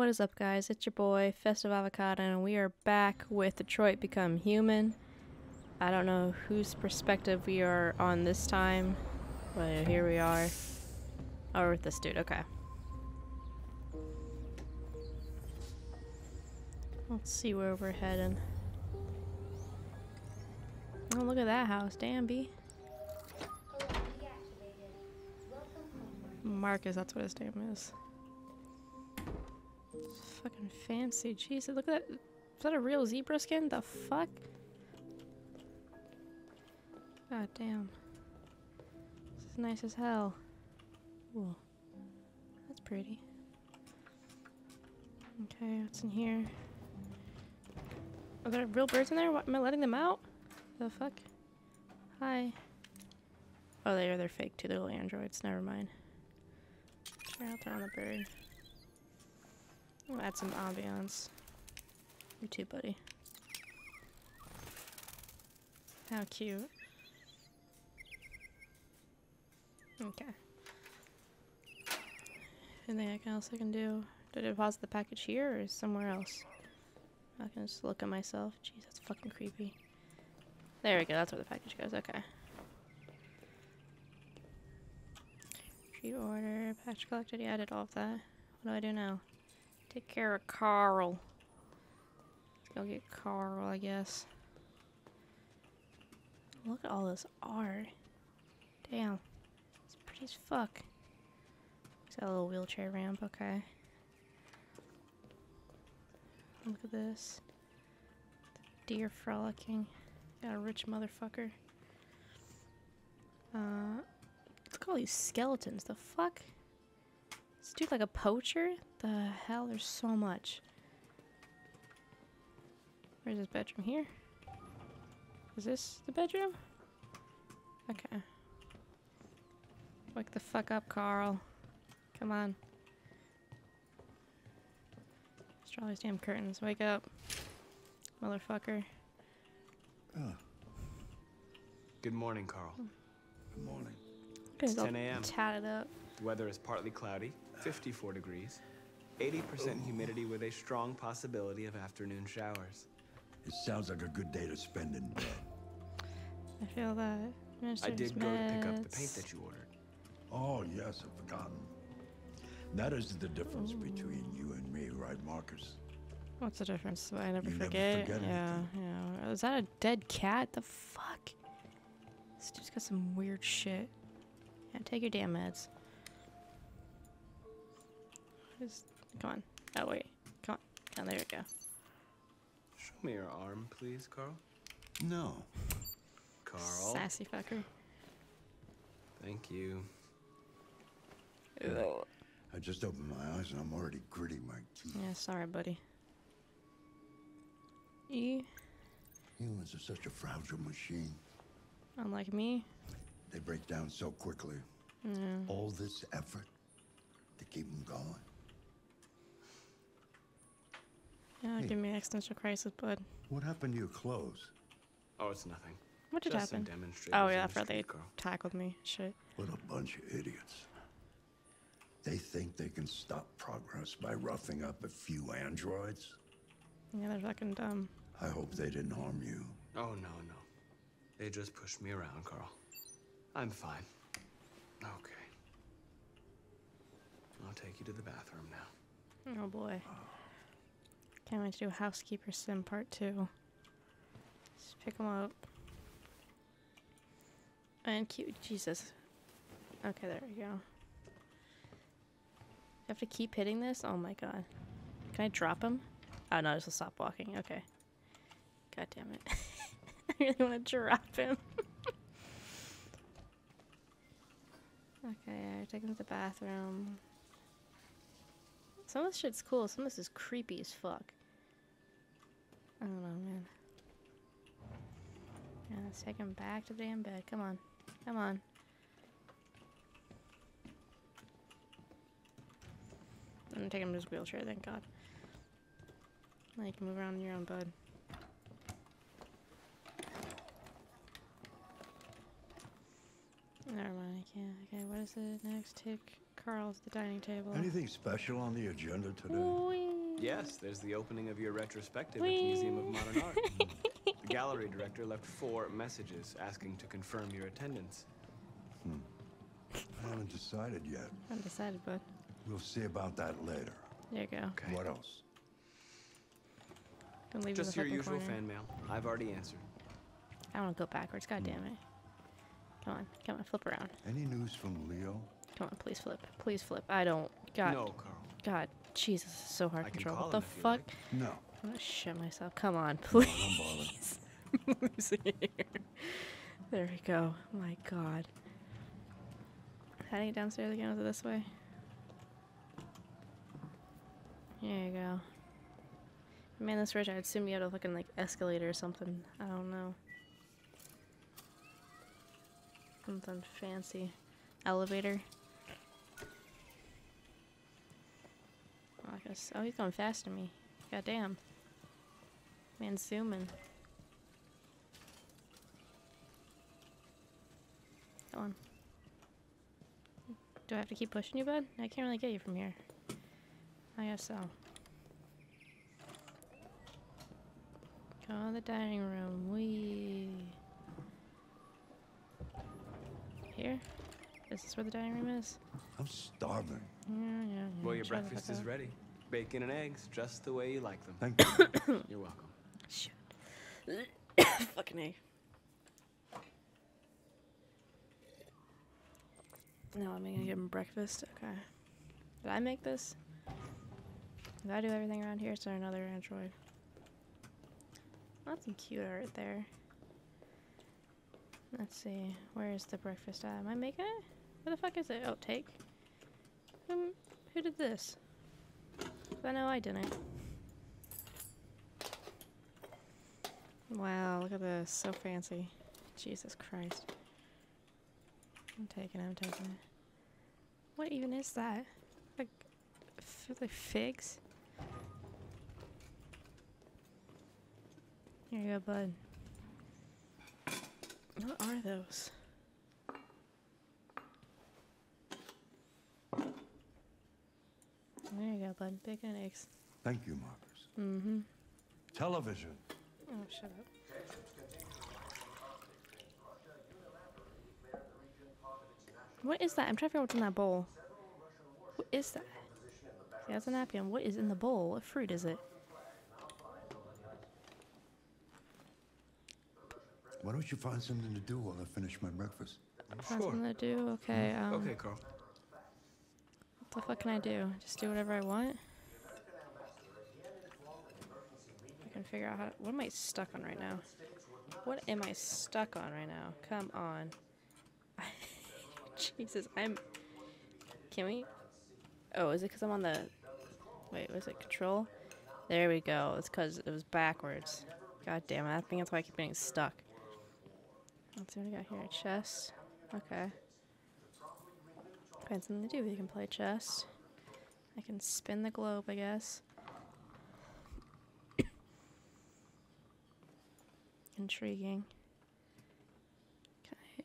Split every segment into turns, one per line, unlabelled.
What is up, guys? It's your boy, Festive Avocado, and we are back with Detroit Become Human. I don't know whose perspective we are on this time, but here we are. Oh, with this dude, okay. Let's see where we're heading. Oh, look at that house. Damn, B. Markus, that's what his name is. Fucking fancy. Jesus, look at that. Is that a real zebra skin? The fuck? God damn. This is nice as hell. Ooh. That's pretty. Okay, what's in here? Are there real birds in there? What, am I letting them out? The fuck? Hi. Oh, they are. They're fake too. They're little androids. Never mind. I'll throw on the bird. We'll add some ambiance. You too, buddy. How cute. Okay. Anything else I can do? Did I deposit the package here or somewhere else? I can just look at myself. Jeez, that's fucking creepy. There we go, that's where the package goes, okay. Tree order, package collected, yeah, I did all of that. What do I do now? Take care of Carl. Let's go get Carl, I guess. Look at all this art. Damn. It's pretty as fuck. He's got a little wheelchair ramp, okay. Look at this. Deer frolicking. Got a rich motherfucker. Uh, look at all these skeletons. The fuck? This dude like a poacher? The hell? There's so much. Where's his bedroom? Here? Is this the bedroom? Okay. Wake the fuck up, Carl. Come on. Just all these damn curtains. Wake up. Motherfucker.
Oh,
Good morning, Carl.
good morning.
It's
He's
10 a.m..
Tatted up.
The weather is partly cloudy, 54 degrees, 80% humidity with a strong possibility of afternoon showers.
It sounds like a good day to spend in bed.
I feel that. Mr.
I
Minister's
did go to pick up the paint that you ordered.
Oh, yes, I've forgotten. That is the difference between you and me, right, Markus?
What's the difference? I never
You never
forget.
forget
yeah,
anything.
yeah. Is that a dead cat? The fuck? This dude's got some weird shit. Yeah, take your damn meds. Just, come on. Oh, wait. Come on. Come on, there we go.
Show me your arm, please, Carl.
No.
Carl.
Sassy fucker.
Thank you.
Ugh.
I just opened my eyes and I'm already gritting my teeth.
Yeah, sorry, buddy. E,
Humans are such a fragile machine.
unlike me.
They break down so quickly.
Yeah.
All this effort to keep them going.
Yeah,
Hey.
give me existential crisis, bud.
What happened to your clothes?
Oh, it's nothing.
What did
Just
happen? Oh yeah, I
the
forgot they
street, Carl.
tackled me. Shit.
What a bunch of idiots. They think they can stop progress by roughing up a few androids.
Yeah, they're fucking dumb.
I hope they didn't harm you.
Oh, no, no. They just pushed me around, Carl. I'm fine. Okay. I'll take you to the bathroom now.
Oh boy. Ah. Can't wait to do a Housekeeper Sim Part 2. Just pick them up. And cute. Jesus. Okay, there we go. You have to keep hitting this? Oh my god. Can I drop him? Oh no, will stop walking. Okay. God damn it. I really want to drop him. okay, I take him to the bathroom. Some of this shit's cool. Some of this is creepy as fuck. I don't know, man. Yeah, let's take him back to the damn bed. Come on. Come on. I'm gonna take him to his wheelchair, thank god. Now you can move around on your own, bud. Never mind, I can't. Okay, what is it next? Take Carl's the dining table.
Anything special on the agenda today?
Whee!
Yes, there's the opening of your retrospective at the Museum of Modern Art. the gallery director left four messages asking to confirm your attendance. Hmm.
I haven't decided yet.
Undecided, bud.
We'll see about that later.
There you go.
Okay.
What else?
Don't leave
Just
in
your usual
corner.
fan mail. I've already answered.
I want to go backwards. God damn it. Come on. Come on. Flip around.
Any news from Leo?
Come on. Please flip. Please flip. I don't. God.
No, Carl.
God. Jesus. It's so hard to control. What the
him if you
fuck?
like.
No.
I'm gonna shit myself. Come on. Please.
don't bother.
losing it here. There we go. My God. Heading downstairs again. Is it this way? There you go. Man, this rich. I'd assume you had a fucking like escalator or something. I don't know. Something fancy. Elevator. I guess. Oh, he's going faster than me. God damn. Man's zooming. Go on. Do I have to keep pushing you, bud? I can't really get you from here. I guess so. Go in the dining room. Wee. Here? Is this is where the dining room is?
I'm starving.
Yeah, yeah, yeah.
Well, your
Shut the
breakfast is
up.
ready. Bacon and eggs, just the way you like them.
Thank you.
You're welcome.
Shit. Fucking A. No, I'm gonna give him breakfast. Okay. Did I make this? Did I do everything around here? Is there another android? That's some cute art there. Let's see. Where is the breakfast at? Am I making it? Where the fuck is it? Oh, take. Who, who did this? I know I didn't. Wow, look at this. So fancy. Jesus Christ. I'm taking it, I'm taking it. What even is that? Like, like figs? Here you go, bud. What are those? There you go, bud. Bacon and eggs.
Thank you, Markus.
Mm-hmm.
Television.
Oh, shut up. What is that? I'm trying to figure out what's in that bowl. What is that? See, that's a napkin. What is in the bowl? What fruit is it?
Why don't you find something to do while I finish my breakfast?
Find something to do? Okay, um,
Okay, Carl.
What the fuck can I do? Just do whatever I want? I can figure out how to, what am I stuck on right now? What am I stuck on right now? Come on. Jesus, I'm, can we, oh, is it because I'm on the, wait, was it control? There we go, it's because it was backwards. God damn it, I think that's why I keep getting stuck. Let's see what I got here, chest, okay. Find something to do. You can play chess. I can spin the globe, I guess. Intriguing. I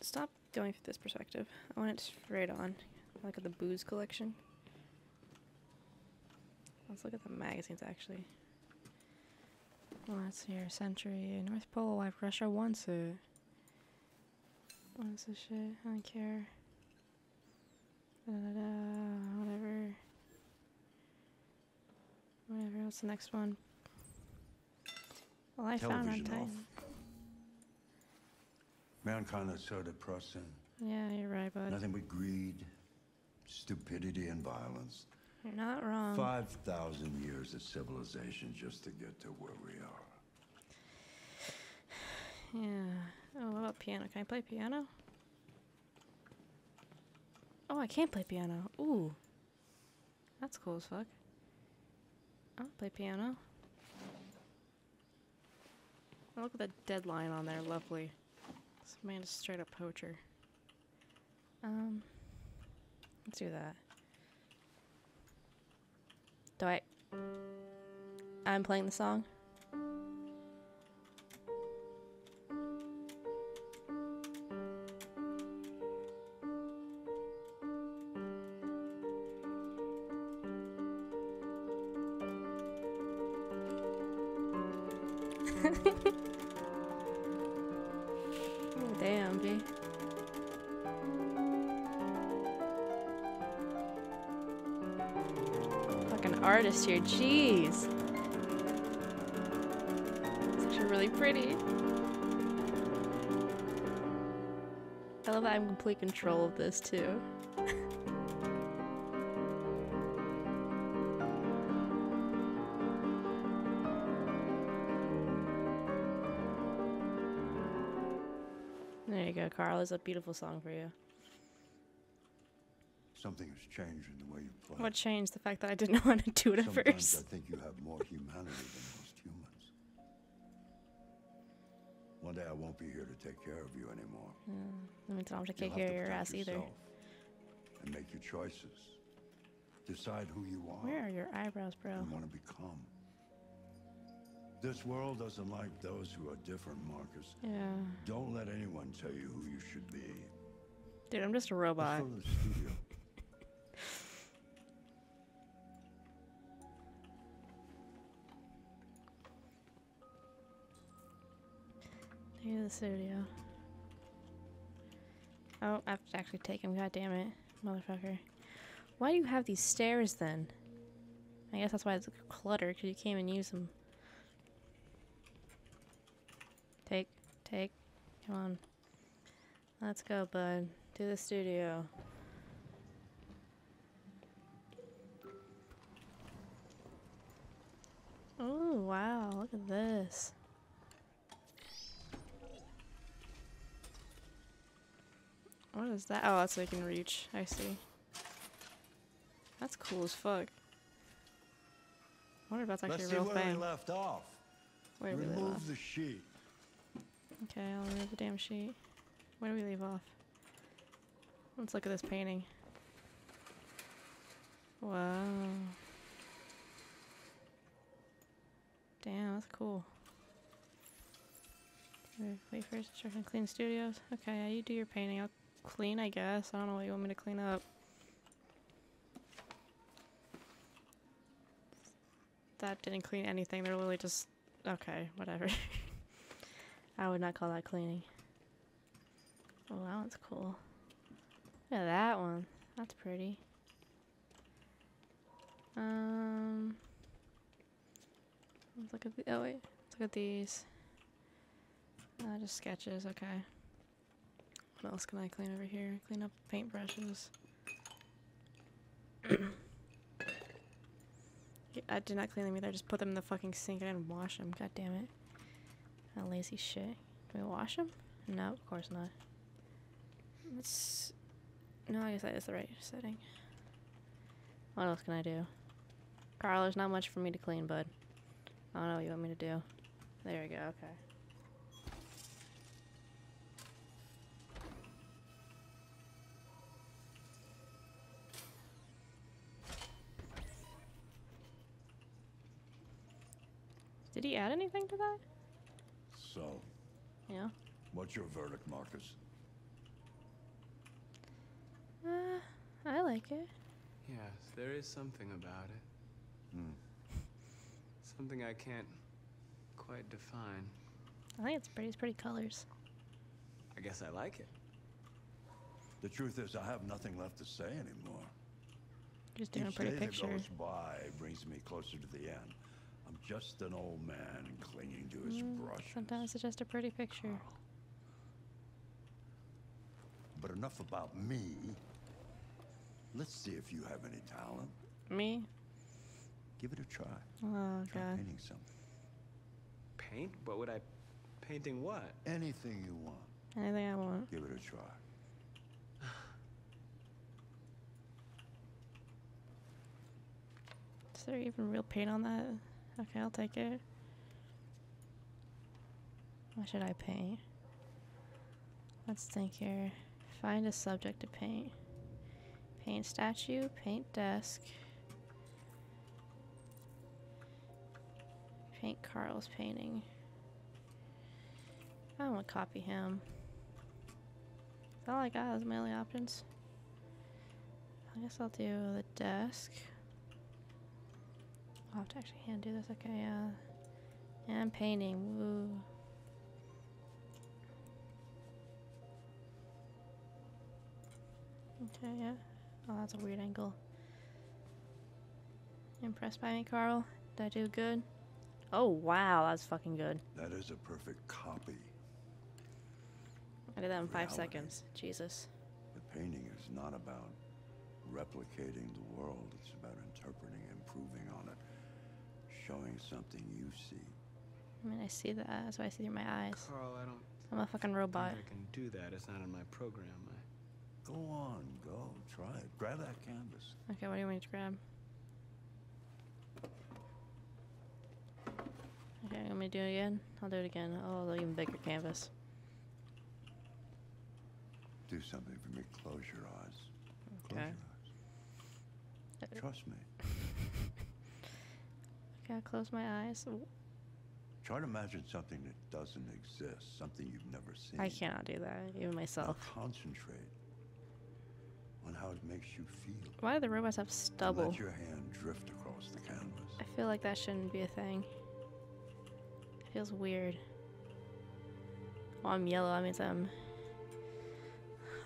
stop going through this perspective? I want it straight on. Look at the booze collection. Let's look at the magazines actually. Well, that's here. Century. North Pole Wife. Russia wants it. What is this shit? I don't care. Da, da, da, whatever. Whatever. What's the next one? Well, I found on
Television
time.
off. Mankind is so depressing.
Yeah, you're right, bud.
Nothing but greed, stupidity, and violence.
You're not wrong.
5,000 years of civilization just to get to where we are.
Yeah. Oh, what about piano? Can I play piano? Oh, I can't play piano. Ooh. That's cool as fuck. I'll play piano. Oh, look at the deadline on there. Lovely. This man is straight up poacher. Um, let's do that. Do I? I'm playing the song. Artist here, jeez. It's actually really pretty. I love that I'm in complete control of this too. there you go, Carl. It's a beautiful song for you.
Something has changed in the way you play.
What changed? The fact that I didn't know how to do it at
Sometimes
first.
I think you have more humanity than most humans. One day I won't be here to take care of you anymore.
That means I don't have to
You'll
kick
have
your,
to
your
protect
ass either.
And make your choices. Decide who you are
Where are your eyebrows, bro?
and want to become. This world doesn't like those who are different, Markus.
Yeah.
Don't let anyone tell you who you should be.
Dude, I'm just a robot.
The studio.
Oh, I have to actually take him. God damn it, motherfucker. Why do you have these stairs then? I guess that's why it's cluttered, because you can't even use them. Take, take. Come on. Let's go, bud. To the studio. Oh, wow. Look at this. What is that? Oh, that's so you can reach. I see. That's cool as fuck. I wonder if that's actually
Let's
a
see
real
where
thing.
we left off.
Where did we leave
Remove
off?
the sheet.
Okay, I'll remove the damn sheet. Where do we leave off? Let's look at this painting. Wow. Damn, that's cool. Wait, wait for instruction. Clean studios. Okay, yeah, you do your painting. I'll clean, I guess. I don't know what you want me to clean up. That didn't clean anything. They're literally just okay, whatever. I would not call that cleaning. Oh, that one's cool. Look at that one. That's pretty. Um, let's look at the. Oh wait, let's look at these. Uh, just sketches. Okay. What else can I clean over here? Clean up paintbrushes. I did not clean them either. I just put them in the fucking sink. I didn't wash them. God damn it. That lazy shit. Can we wash them? No, of course not. Let's. No, I guess that is the right setting. What else can I do? Carl, there's not much for me to clean, bud. I don't know what you want me to do. There we go, okay. Did he add anything to that?
So,
Yeah.
what's your verdict, Markus?
Uh, I like it.
Yes, there is something about it.
Hmm.
Something I can't quite define.
I think it's pretty. It's pretty colors.
I guess I like it.
The truth is, I have nothing left to say anymore.
Just doing a pretty
day
picture.
that goes by brings me closer to the end. I'm just an old man clinging to his
Mm,
brushes.
Sometimes it's just a pretty picture.
But enough about me. Let's see if you have any talent.
Me?
Give it a try.
Oh
Try
god.
painting something.
Paint? What would I... Painting what?
Anything you want.
Anything I want.
Give it a try.
Is there even real paint on that? Okay, I'll take it. What should I paint? Let's think here. Find a subject to paint. Paint statue, paint desk. Paint Carl's painting. I want to copy him. That's all I got. Are my only options. I guess I'll do the desk. I'll have to actually hand do this. Okay, uh, And painting. Woo. Okay, yeah. Oh, that's a weird angle. Impressed by me, Carl? Did I do good? Oh, wow, that's fucking good.
That is a perfect copy.
I did that in five
Reality.
seconds. Jesus.
The painting is not about replicating the world. It's about interpreting, improving on it, showing something you see.
I mean, I see that. That's why I see through my eyes.
Carl, I don't
I'm a fucking robot.
think I can do that. It's not in my program. I...
Go on, go, try it. Grab that canvas.
Okay, what do you want me to grab? Okay, you want me to do it again? I'll do it again. Oh, the even bigger canvas.
Do something for me. Close your eyes. Close
Okay.
your eyes. Trust me.
Okay, I'll close my eyes.
Try to imagine something that doesn't exist, something you've never seen.
I cannot do that, even
Now
myself.
concentrate on how it makes you feel.
Why do the robots have
And
stubble?
Let your hand drift across the canvas.
I feel like that shouldn't be a thing. It feels weird. Oh, I'm yellow. That means I'm.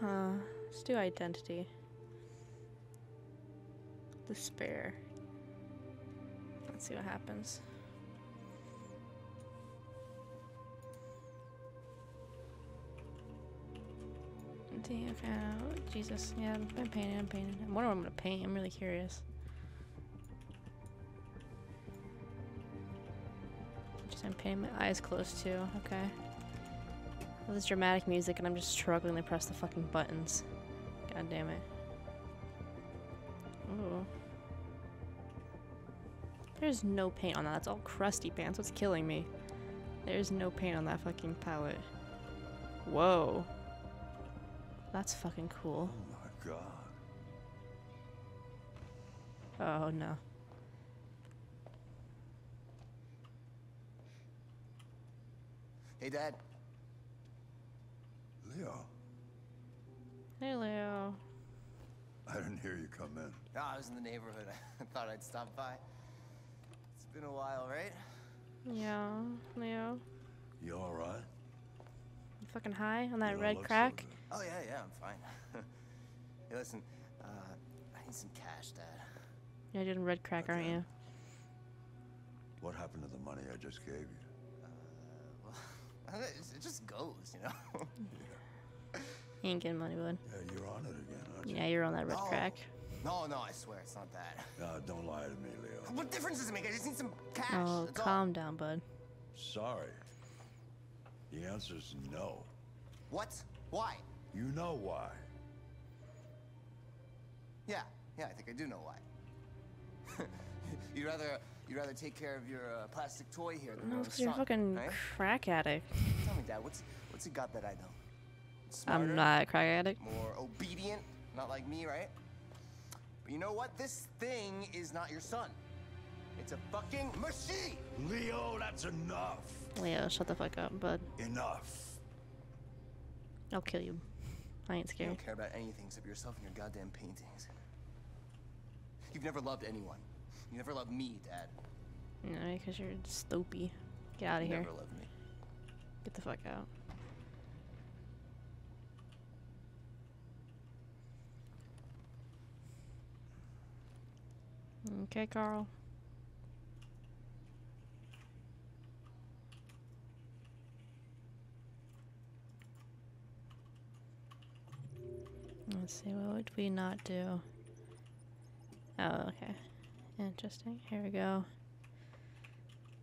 Huh. Let's do identity. Despair. Let's see what happens. D- Okay, oh, Jesus. Yeah, I'm I'm painting, I'm painting. I wonder what I'm gonna paint. I'm really curious. Just I'm painting my eyes closed too. Okay. All this dramatic music, and I'm just struggling to press the fucking buttons. God damn it. There's no paint on that. That's all crusty paint. That's what's killing me. There's no paint on that fucking palette. Whoa. That's fucking cool.
Oh my god.
Oh no.
Hey, Dad.
Leo,
Hey Leo.
I didn't hear you come in.
No, I was in the neighborhood. I thought I'd stop by. It's been a while, right?
Yeah, Leo.
You alright?
You fucking high on that
You
red
look so
crack?
Oh, yeah, yeah, I'm fine. hey, listen, uh, I need some cash, Dad.
You're doing red crack, aren't you?
What happened to the money I just gave you?
Uh, well, it it just goes, you know?
You ain't getting money, bud.
Yeah, you're on it again, aren't you?
Yeah, you're on that red
No.
crack.
No, no, I swear it's not that.
Uh, don't lie to me, Leo.
What difference does it make? I just need some cash.
Oh,
that's all.
calm down, bud.
Sorry. The answer's no.
What? Why?
You know why.
Yeah, yeah, I think I do know why. you'd rather you'd rather take care of your uh, plastic toy here than
No,
grow
you're a fucking
right?
crack addict.
Tell me, Dad, what's what's he got that I don't?
I'm not a crack addict.
more obedient, not like me, right? But you know what? This thing is not your son. It's a fucking machine.
Leo, that's enough.
Leo, shut the fuck up, bud.
Enough.
I'll kill you. I ain't scared.
You
scared.
don't care about anything except yourself and your goddamn paintings. You've never loved anyone. You never loved me, Dad.
No, because you're stupid. Get out of
you
here.
never loved me.
Get the fuck out. Okay, Carl. Let's see, what would we not do? Oh, okay. Interesting. Here we go.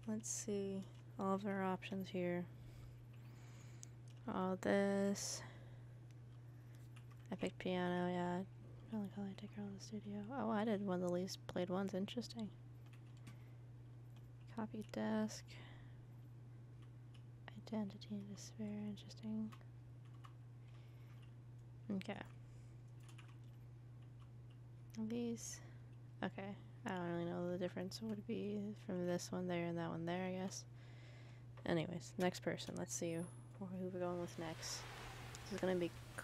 Let's see all of our options here. All this. Picked piano, yeah. Melancholy out of the studio. Oh, I did one of the least played ones. Interesting. Copy desk. Identity and despair. Interesting. Okay. These. Okay. I don't really know the difference would be from this one there and that one there, I guess. Anyways, next person. Let's see who, we're going with next. This is gonna be C-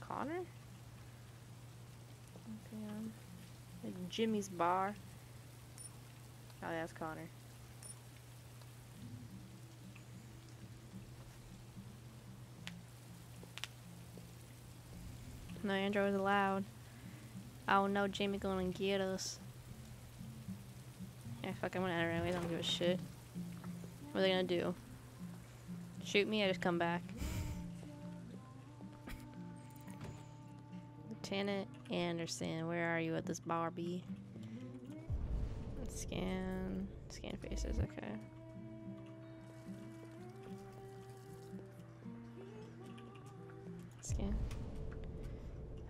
Connor. Um, like Jimmy's bar. Oh, that's Connor. No androids allowed. Oh no, Jimmy gonna get us. Yeah, fuck, I'm gonna enter anyway. I don't give a shit. What are they gonna do? Shoot me, I just come back. Lieutenant Anderson, where are you at this Barbie? Let's Scan, scan faces. Okay. Scan.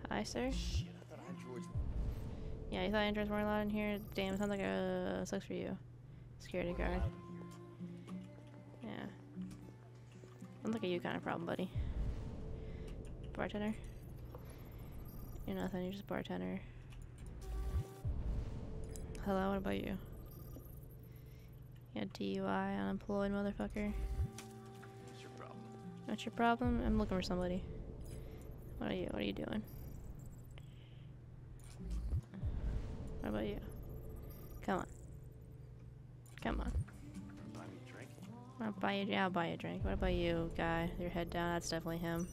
Hi, sir.
Shit, I thought androids.
Yeah, you thought androids weren't allowed in here? Damn, sounds like a sucks for you. Security guard. Yeah. Sounds like a you kind of problem, buddy. Bartender? You're nothing, you're just a bartender. Hello, what about you? Yeah, DUI, unemployed motherfucker.
What's your problem?
What's your problem? I'm looking for somebody. What are you what are you doing? What about you? Come on. Come on.
Buy me a drink.
I'll buy you yeah, I'll buy you a drink. What about you, guy? Your head down, that's definitely him.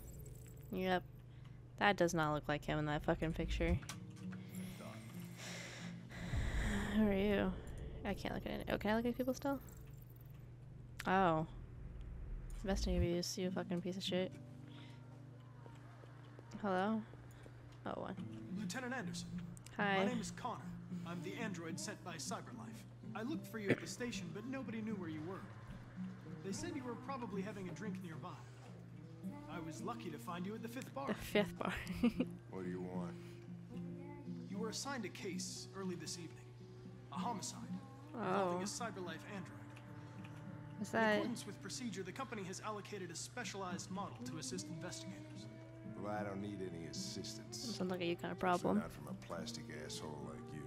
Yep. That does not look like him in that fucking picture. Who are you? I can't look at it. Oh, can I look at people still? Oh. Investing abuse, you fucking piece of shit. Hello? Oh, one.
Lieutenant Anderson,
Hi.
my name is Connor. I'm the android sent by Cyberlife. I looked for you at the station, but nobody knew where you were. They said you were probably having a drink nearby. I was lucky to find you at the fifth bar.
The fifth bar.
What do you want?
You were assigned a case early this evening. A homicide involving
oh.
a Cyberlife android.
Is that...
In accordance with procedure, the company has allocated a specialized model to assist investigators.
Well, I don't need any assistance.
Sounds like a you kind of
So
problem.
not from a plastic asshole like you.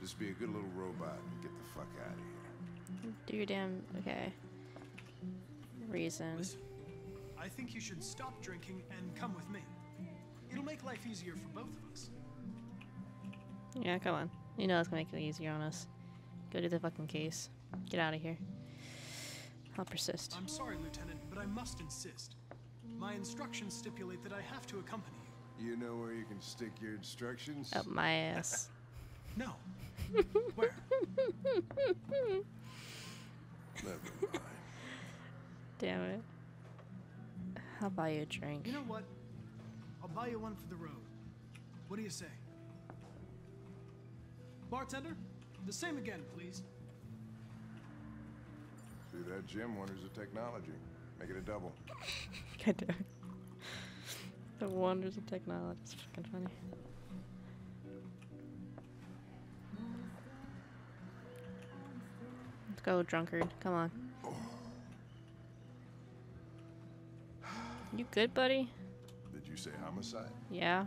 Just be a good little robot and get the fuck out of here.
Do your damn. Okay. Reason.
Listen, I think you should stop drinking and come with me. It'll make life easier for both of us.
Yeah, come on. You know it's gonna make it easier on us. Go do the fucking case. Get out of here. I'll persist.
I'm sorry, Lieutenant, but I must insist. My instructions stipulate that I have to accompany you.
You know where you can stick your instructions?
Up my ass.
No. Where?
Never mind.
Damn it. I'll buy you a drink.
You know what? I'll buy you one for the road. What do you say? Bartender, the same again, please.
See that, Jim? Wonders of technology. Make it a double.
God damn it. The wonders of technology. It's fucking funny. Let's go, drunkard. Come on. You good, buddy?
Did you say homicide?
Yeah.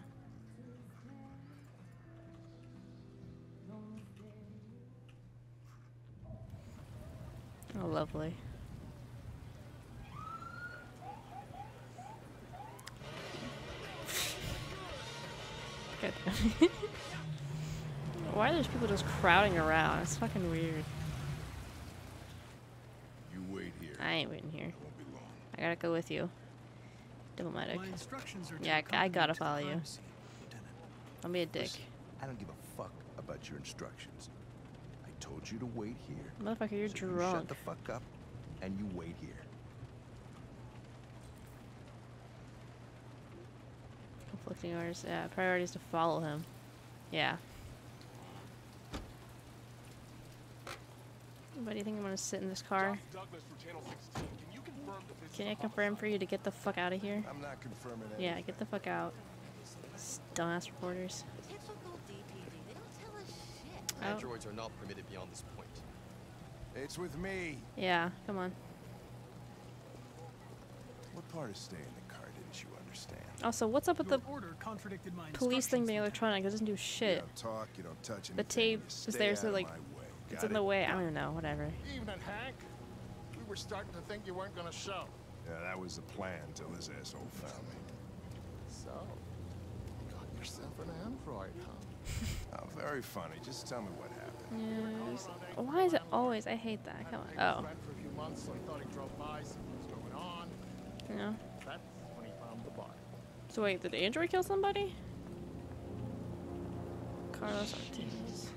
Oh, lovely. Why are those people just crowding around? It's fucking weird.
You wait here.
I ain't waiting here.
It won't be long.
I gotta go with you. Diplomatic.
My instructions are
Yeah, I- I gotta
you to the
follow you.
crime scene, Lieutenant.
Don't be a dick.
Listen, I don't give a fuck about your instructions. I told you to wait here.
Motherfucker, you're
so You shut the fuck up and you wait here.
Conflicting orders. Yeah, priority is to follow him. Yeah. But do you think I'm gonna sit in this car?
Douglas from Channel 16. Can I confirm that this
Can
is
I
a
confirm for you to get the fuck out of here?
I'm not confirming anything.
Yeah, get the fuck out. Dumbass reporters.
Typical DPD. They don't tell us shit.
Oh.
Androids are not permitted beyond this point.
It's with me.
Yeah, come on.
What part of staying in the car didn't you understand?
Also, what's up with the
Your order contradicted my
police thing being electronic? It doesn't do
You
shit.
don't talk, you don't touch anything.
The tape is there, so, like, it's.
It's
in the
it?
way. I don't even know. Whatever.
Evening, Hank. We were starting to think you weren't going to show.
Yeah, that was the plan until this asshole found me.
So, got yourself an android, huh?
Oh, very funny. Just tell me what happened.
Yes. Why is it always? I hate that. Come
Hadn't
on.
seen
Oh,
his friend for a few months, so thought he drove by, see was going on.
you.
That's when he found the body.
So wait, did the Android kill somebody? Carlos Ortiz.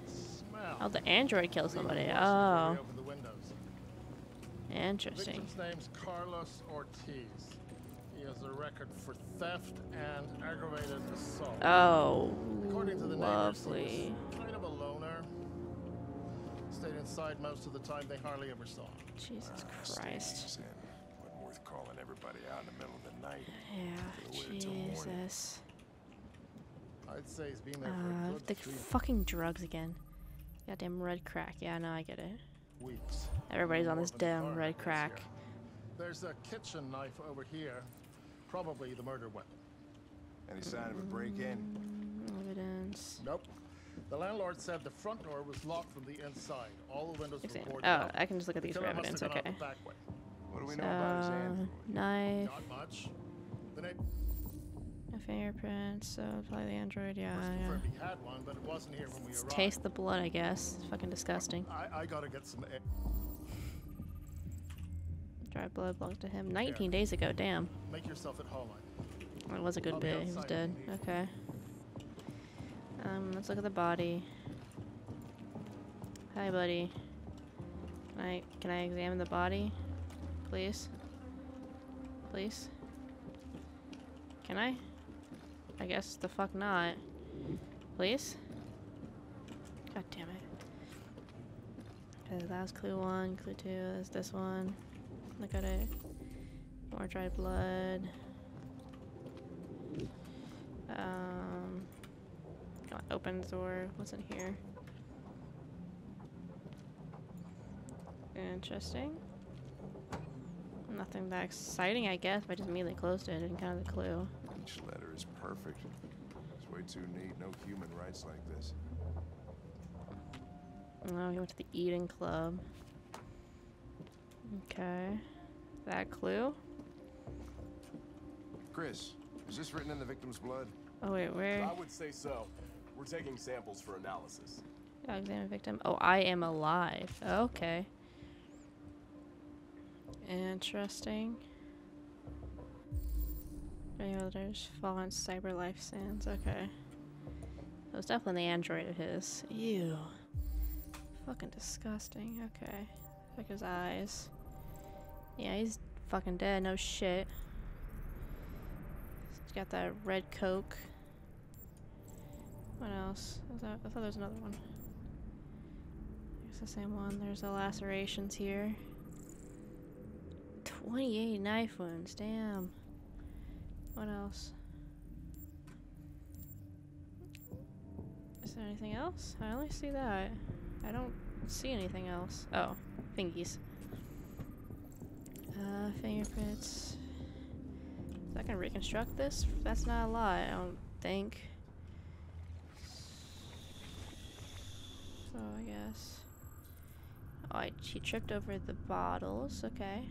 Smell.
Oh, the android killed somebody. Oh,
over the windows.
Interesting.
Victim's name's Carlos Ortiz. He has a record for theft and aggravated assault.
Oh,
According to the neighbors, he
lovely.
was kind of a loner. Stayed inside most of the time. They hardly ever saw him.
Jesus
Staying
Christ.
in. Wasn't worth calling everybody out in the middle of the night.
Yeah,
waited till morning.
Jesus.
I'd say he's been there for
Uh,
a good
the
three
fucking drugs again. Goddamn red crack. Yeah, no, I get it.
Weeks.
Everybody's on this damn red crack.
here. There's a kitchen knife over here. Probably the murder weapon.
Any sign of a break-in?
Evidence.
Nope. The landlord said the front door was locked from the inside. All the windows were
Exam-
boarded
Oh,
up.
I can just look at these for evidence.
have gone out
Okay.
the back way.
What do we know about his
So,
android?
Uh, knife,
Not much. The neighbor
no fingerprints. So probably the android. Yeah, yeah.
one, but it wasn't here when we
taste the blood, I guess. It's fucking disgusting.
I, I gotta get some air.
Dry blood belonged to him 19 days ago. Damn.
Make yourself at home.
It was a good
I'll
bit. He was dead.
if you need.
Okay. Um, let's look at the body. Hi, buddy. Can I can I examine the body, please? Please. Can I? I guess the fuck not. Please. God damn it. That was clue one. Clue two is this one. Look at it. More dried blood. Um, open door. What's in here? Interesting. Nothing that exciting, I guess. But I just immediately closed it and kind of the clue.
Each letter perfect. It's way too neat. No human rights like this.
Oh, he went to the eating club. Okay. That clue?
Chris, is this written in the victim's blood?
Oh wait, where?
I would say so. We're taking samples for analysis.
Oh, Alexander victim. Oh, I am alive. Okay. Interesting. Regulators fallen cyber life sands. Okay. That was definitely the android of his. Ew. Fucking disgusting. Okay. Check his eyes. Yeah, he's fucking dead. No shit. He's got that red coke. What else? That, I thought there was another one. It's the same one. There's the lacerations here. 28 knife wounds. Damn. What else? Is there anything else? I only see that. I don't see anything else. Oh, fingies. Uh, fingerprints. I can reconstruct this? That's not a lie, I don't think. So I guess. Oh, I, she tripped over the bottles. Okay.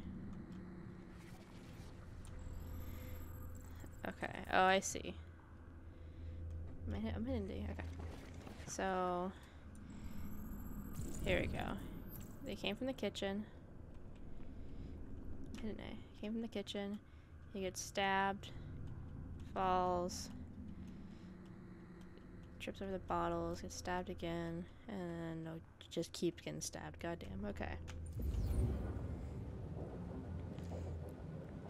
Okay. Oh, I see. I'm in, I'm in. Okay. So here we go. They came from the kitchen. Didn't they? Came from the kitchen. He gets stabbed. Falls. Trips over the bottles. Gets stabbed again. And no, just keeps getting stabbed. Goddamn. Okay.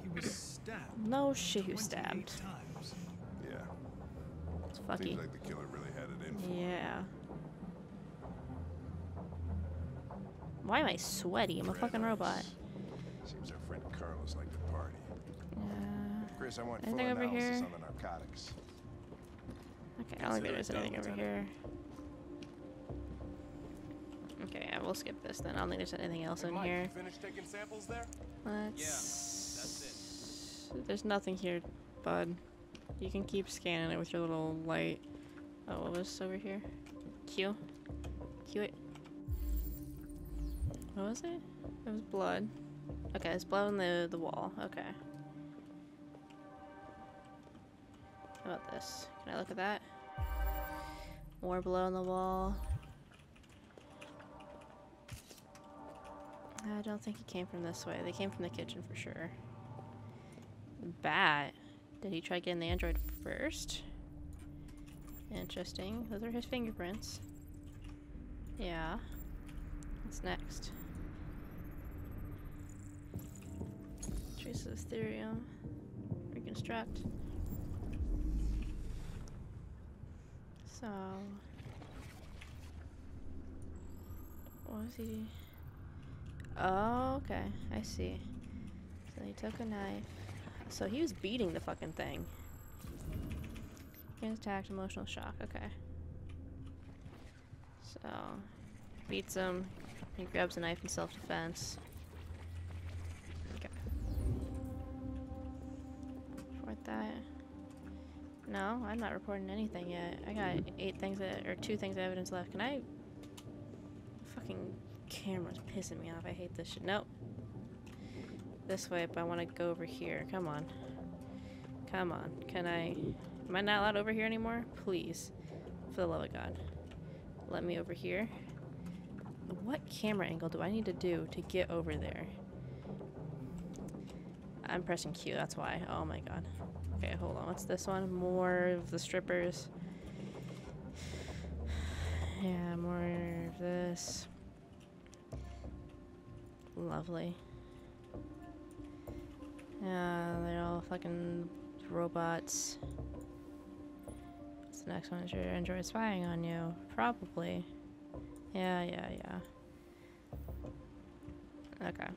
He was stabbed.
No shit, who stabbed.
times.
Yeah.
It's fucky.
Seems like the killer really had it in for him.
Yeah. Why am I sweaty? I'm a fucking robot.
Seems our friend Carlos liked to party.
Yeah.
Chris, I want full
Anything over
analysis
here?
on the narcotics.
Okay, I don't think there's anything over here. Okay, yeah, we'll skip this then. I don't think there's anything else
Hey,
in
Mike,
here.
you finished taking samples there?
Let's. There's nothing here, bud. You can keep scanning it with your little light. Oh, what was over here? Q. Q it. What was it? It was blood. Okay, it's blood on the the wall. Okay. How about this? Can I look at that? More blood on the wall. I don't think it came from this way. They came from the kitchen for sure. Bat. Did he try getting the android first? Interesting. Those are his fingerprints. Yeah. What's next? Traces of Thirium. Reconstruct. So. What was he? Oh, okay. I see. So he took a knife. So he was beating the fucking thing. Was attacked, emotional shock. Okay. So, beats him. He grabs a knife in self-defense. Okay. Report that. No, I'm not reporting anything yet. I got eight things that, or two things of evidence left. Can I? Fucking camera's pissing me off. I hate this shit. Nope. This way, but I want to go over here. Come on. Come on. Can I? Am I not allowed over here anymore? Please. For the love of God. Let me over here. What camera angle do I need to do to get over there? I'm pressing Q, that's why. Oh my god. Okay, hold on. What's this one? More of the strippers. Yeah, more of this. Lovely. Yeah, they're all fucking robots. What's the next one? Is your android spying on you? Probably. Yeah, yeah, yeah. Okay.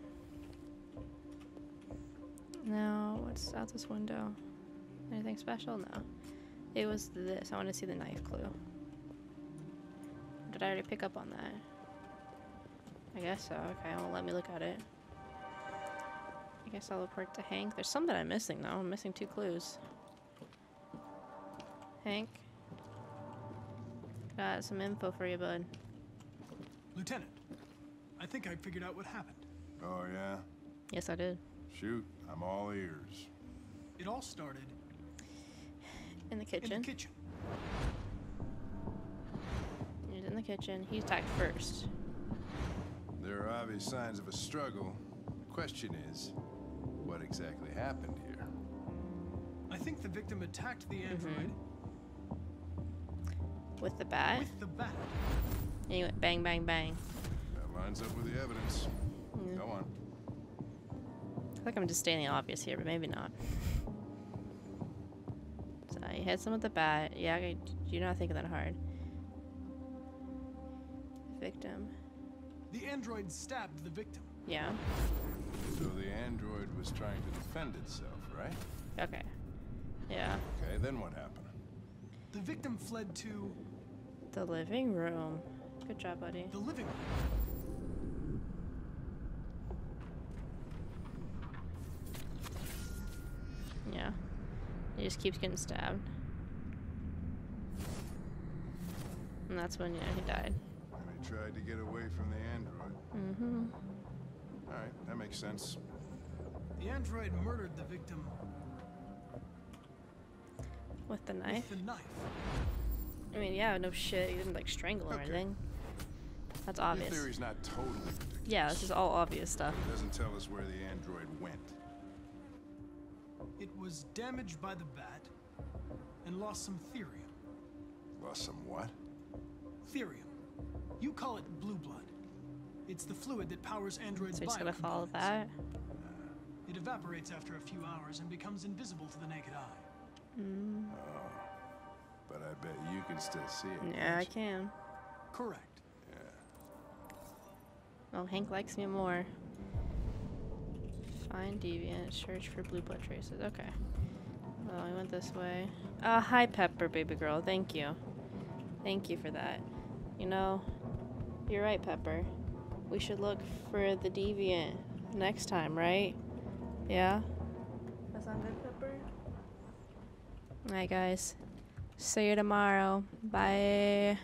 Now, what's out this window? Anything special? No. It was this. I want to see the knife clue. Did I already pick up on that? I guess so. Okay, well, let me look at it. I guess I'll report to Hank. There's some that I'm missing, though. I'm missing two clues. Hank? Got some info for you, bud.
Lieutenant, I think I figured out what happened.
Oh, yeah?
Yes, I did.
Shoot, I'm all ears.
It all started
In the kitchen.
in the kitchen.
He's in the kitchen. He attacked first.
There are obvious signs of a struggle. The question is, what exactly happened here?
I think the victim attacked the mm-hmm. android
With the bat.
with the bat.
And he went bang, bang, bang.
That lines up with the evidence.
Yeah.
Go on.
I feel like I'm just stating the obvious here, but maybe not. So he hit him with the bat. Yeah, I- you're not thinking that hard. Victim.
The android stabbed the victim.
Yeah.
So the android was trying to defend itself, right?
Okay. Yeah.
Okay, then what happened?
The victim fled to
The living room. Good job, buddy.
the living room.
Yeah. He just keeps getting stabbed. And that's when, yeah, he died.
And he tried to get away from the android.
Mm-hmm.
All right, that makes sense.
The android murdered the victim
With the knife.
with the knife.
I mean, yeah, no shit. He didn't, like, strangle or
Okay.
anything. That's
Your
obvious.
theory's not totally ridiculous.
Yeah, this is all obvious stuff.
It doesn't tell us where the android went.
It was damaged by the bat and lost some thirium.
Lost some what?
Thirium. You call it blue blood. It's the fluid that powers androids'
So we just gotta follow
biocomponents.
that.
It evaporates after a few hours and becomes invisible to the naked eye.
Mm.
But I bet you can still see it.
Yeah, I
can't
can.
Correct.
Oh, Hank likes me more. Find deviant. Search for blue blood traces. Okay. Well, I went this way. Uh, hi, Pepper, baby girl. Thank you. Thank you for that. You know, you're right, Pepper. We should look for the deviant next time, right? Yeah? That sound good, Pepper? Alright, guys. See you tomorrow. Bye.